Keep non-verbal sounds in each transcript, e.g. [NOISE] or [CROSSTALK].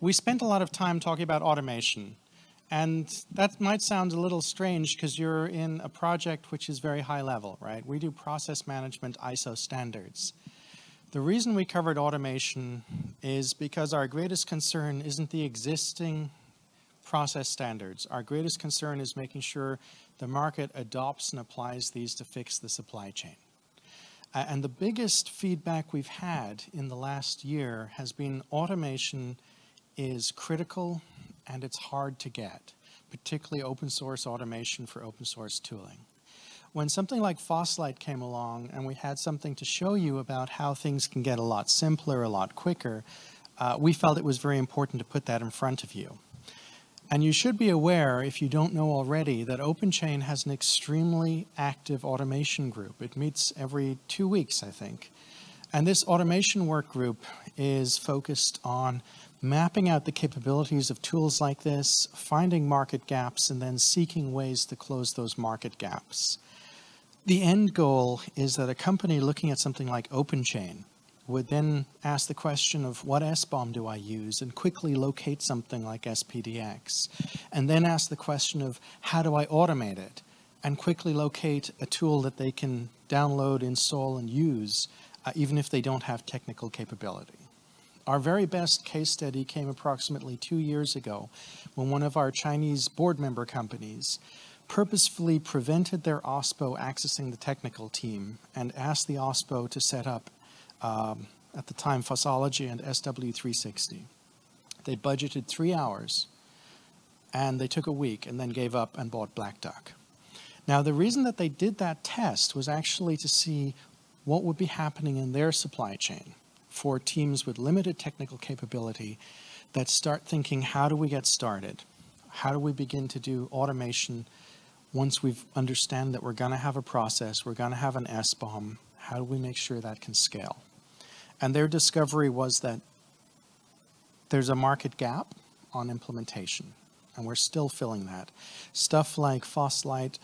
we spent a lot of time talking about automation. And that might sound a little strange because you're in a project which is very high level, right? We do process management ISO standards. The reason we covered automation is because our greatest concern isn't the existing process standards. Our greatest concern is making sure the market adopts and applies these to fix the supply chain. Uh, and the biggest feedback we've had in the last year has been automation is critical and it's hard to get, particularly open source automation for open source tooling. When something like FOSSLight came along and we had something to show you about how things can get a lot simpler, a lot quicker, uh, we felt it was very important to put that in front of you. And you should be aware, if you don't know already, that OpenChain has an extremely active automation group. It meets every two weeks, I think. And this automation work group is focused on mapping out the capabilities of tools like this, finding market gaps, and then seeking ways to close those market gaps. The end goal is that a company looking at something like OpenChain would then ask the question of what SBOM do I use and quickly locate something like SPDX. And then ask the question of how do I automate it and quickly locate a tool that they can download, install, and use, uh, even if they don't have technical capability. Our very best case study came approximately two years ago when one of our Chinese board member companies purposefully prevented their OSPO accessing the technical team and asked the OSPO to set up, um, at the time, Fossology and SW360. They budgeted three hours and they took a week and then gave up and bought Black Duck. Now, the reason that they did that test was actually to see what would be happening in their supply chain for teams with limited technical capability that start thinking, how do we get started? How do we begin to do automation once we understand that we're going to have a process, we're going to have an SBOM, how do we make sure that can scale? And their discovery was that there's a market gap on implementation, and we're still filling that. Stuff like FOSSLight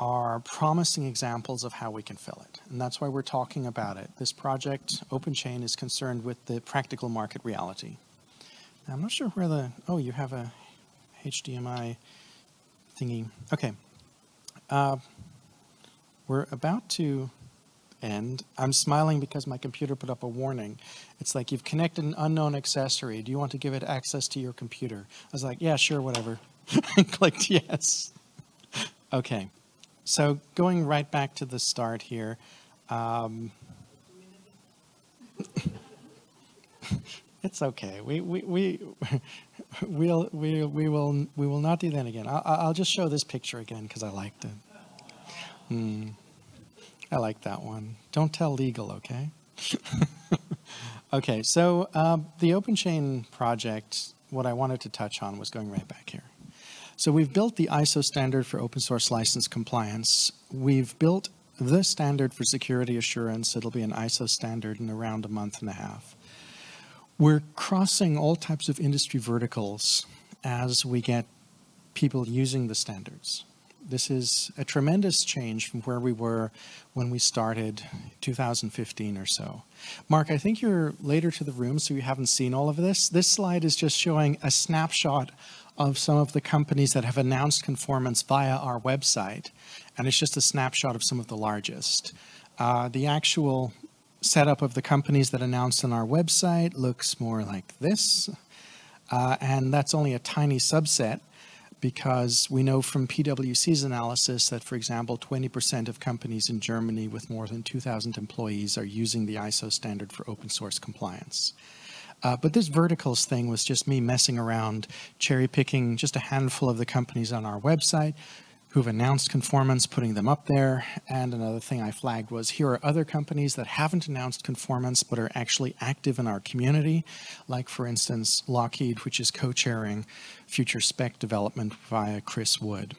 are promising examples of how we can fill it. And that's why we're talking about it. This project, OpenChain, is concerned with the practical market reality. Now, I'm not sure where the, oh, you have a HDMI thingy. Okay. Uh, we're about to end. I'm smiling because my computer put up a warning. It's like, you've connected an unknown accessory. Do you want to give it access to your computer? I was like, yeah, sure, whatever. [LAUGHS] and clicked yes. Okay. So going right back to the start here. Um, [LAUGHS] it's okay. We, we, we, [LAUGHS] we'll, we, we, will, we will not do that again. I'll, I'll just show this picture again because I liked it. Hmm. I like that one. Don't tell legal, okay? [LAUGHS] okay, so uh, the OpenChain project, what I wanted to touch on was going right back here. So we've built the ISO standard for open source license compliance. We've built the standard for security assurance. It'll be an ISO standard in around a month and a half. We're crossing all types of industry verticals as we get people using the standards. This is a tremendous change from where we were when we started 2015 or so. Mark, I think you're later to the room, so you haven't seen all of this. This slide is just showing a snapshot of some of the companies that have announced conformance via our website, and it's just a snapshot of some of the largest. Uh, the actual setup of the companies that announced on our website looks more like this, uh, and that's only a tiny subset because we know from PwC's analysis that, for example, 20% of companies in Germany with more than 2,000 employees are using the ISO standard for open source compliance. Uh, but this verticals thing was just me messing around, cherry picking just a handful of the companies on our website who've announced conformance, putting them up there. And another thing I flagged was here are other companies that haven't announced conformance but are actually active in our community, like for instance Lockheed, which is co-chairing future spec development via Chris Wood.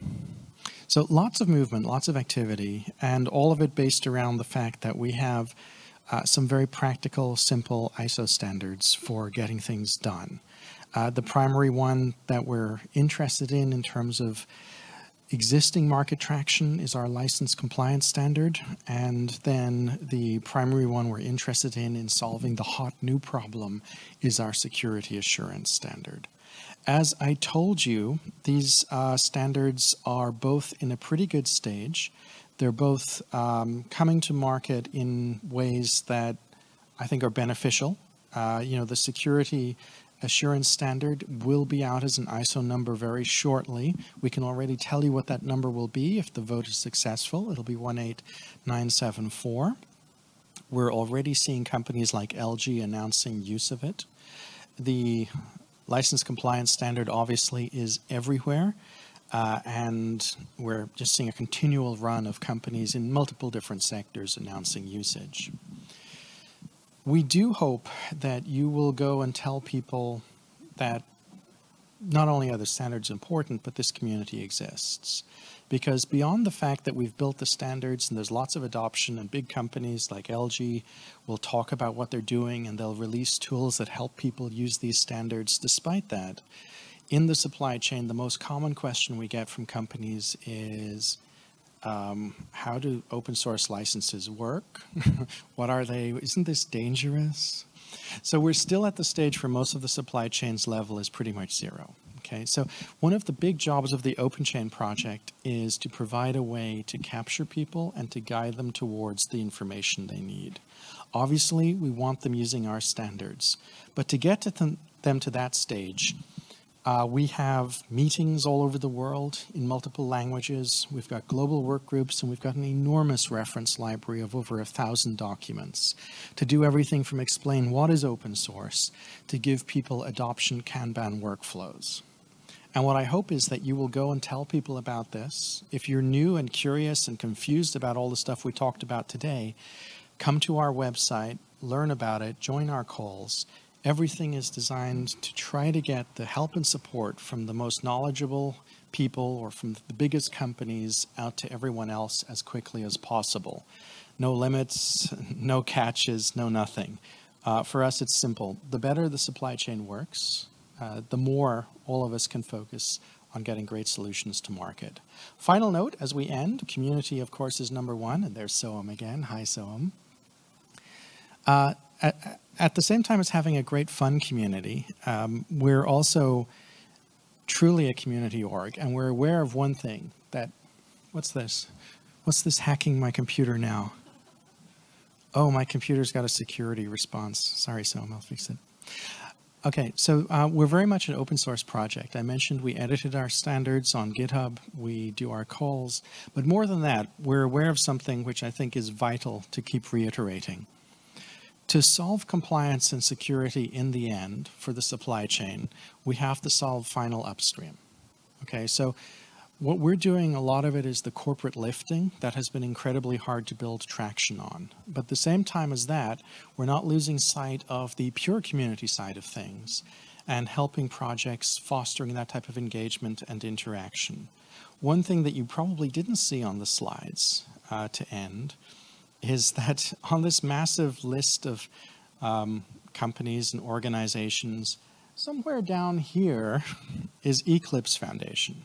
So lots of movement, lots of activity, and all of it based around the fact that we have uh, some very practical, simple ISO standards for getting things done. Uh, the primary one that we're interested in in terms of existing market traction is our license compliance standard, and then the primary one we're interested in in solving the hot new problem is our security assurance standard. As I told you, these uh, standards are both in a pretty good stage. They're both um, coming to market in ways that I think are beneficial. Uh, you know, the security assurance standard will be out as an ISO number very shortly. We can already tell you what that number will be if the vote is successful. It'll be 18974. We're already seeing companies like LG announcing use of it. The license compliance standard obviously is everywhere. Uh, and we're just seeing a continual run of companies in multiple different sectors announcing usage we do hope that you will go and tell people that not only are the standards important, but this community exists. Because beyond the fact that we've built the standards and there's lots of adoption and big companies like LG will talk about what they're doing and they'll release tools that help people use these standards. Despite that, in the supply chain, the most common question we get from companies is, um, how do open source licenses work? [LAUGHS] what are they? Isn't this dangerous? So we're still at the stage for most of the supply chains level is pretty much zero. Okay, so one of the big jobs of the OpenChain project is to provide a way to capture people and to guide them towards the information they need. Obviously, we want them using our standards, but to get to them to that stage, uh, we have meetings all over the world in multiple languages. We've got global work groups, and we've got an enormous reference library of over a thousand documents to do everything from explain what is open source to give people adoption Kanban workflows. And what I hope is that you will go and tell people about this. If you're new and curious and confused about all the stuff we talked about today, come to our website, learn about it, join our calls, everything is designed to try to get the help and support from the most knowledgeable people or from the biggest companies out to everyone else as quickly as possible. No limits, [LAUGHS] no catches, no nothing. Uh, for us, it's simple. The better the supply chain works, uh, the more all of us can focus on getting great solutions to market. Final note as we end, community, of course, is number one, and there's Soham again. Hi, Soham. Uh, at, the same time as having a great fun community, um, we're also truly a community org, and we're aware of one thing that, what's this? What's this hacking my computer now? Oh, my computer's got a security response. Sorry, Soham, I'll fix it. Okay, so uh, we're very much an open source project. I mentioned we edited our standards on GitHub, we do our calls, but more than that, we're aware of something which I think is vital to keep reiterating to solve compliance and security in the end for the supply chain, we have to solve final upstream. Okay, so what we're doing, a lot of it is the corporate lifting that has been incredibly hard to build traction on. But at the same time as that, we're not losing sight of the pure community side of things and helping projects fostering that type of engagement and interaction. One thing that you probably didn't see on the slides uh, to end is that [LAUGHS] on this massive list of um, companies and organizations, somewhere down here [LAUGHS] is Eclipse Foundation.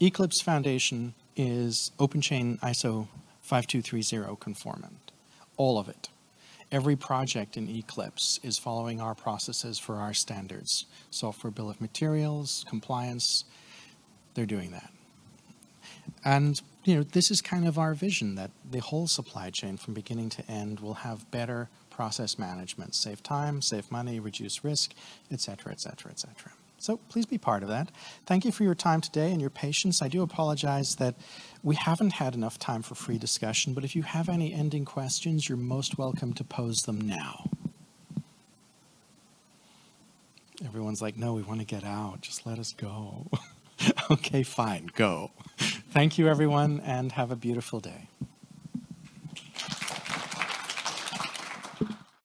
Eclipse Foundation is OpenChain ISO 5230 conformant, all of it. Every project in Eclipse is following our processes for our standards. Software bill of materials, compliance, they're doing that. And you know, this is kind of our vision that the whole supply chain from beginning to end will have better process management, save time, save money, reduce risk, et cetera, et cetera, et cetera. So please be part of that. Thank you for your time today and your patience. I do apologize that we haven't had enough time for free discussion, but if you have any ending questions, you're most welcome to pose them now. Everyone's like, no, we want to get out. Just let us go. [LAUGHS] okay, fine, go. Thank you, everyone, and have a beautiful day.